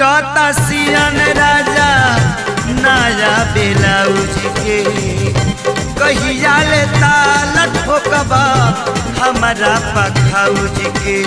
टूटता सियन राजा नया ब्लाउज के। कहिया ले ताल ठोकबा हमारा पखौज के।